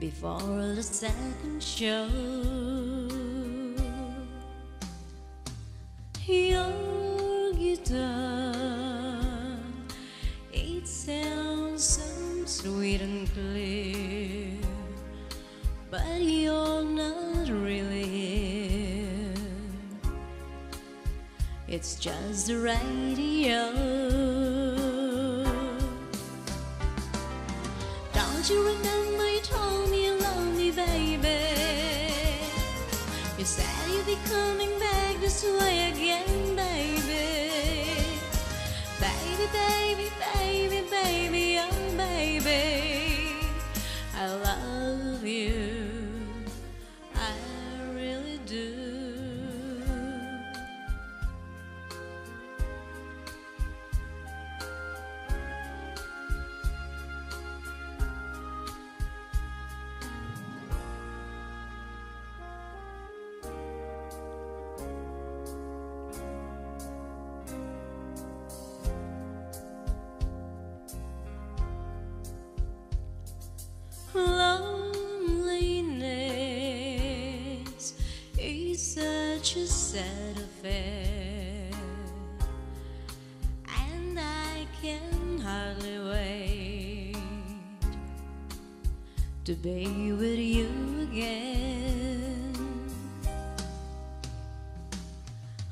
before the second show. Your guitar, it sounds so sweet and clear, but you're not really here. It's just the radio. Don't you remember You said you'd be coming back this way again, baby. Baby, baby, baby, such a sad affair, and I can hardly wait to be with you again.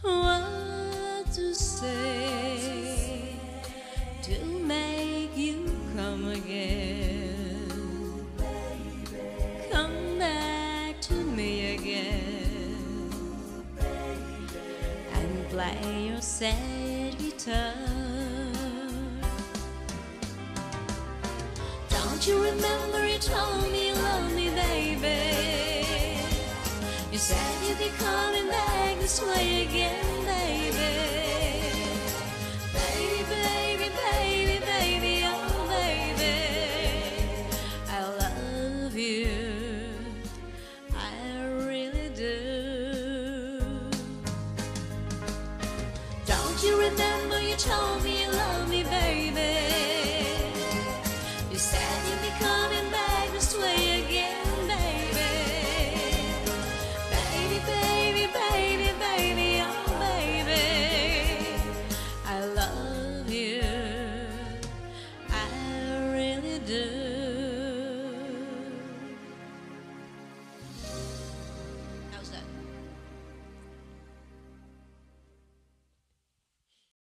What to say play your sad. Don't you remember you told me you love me, baby? You said you'd be coming back this way again, Don't you remember you told me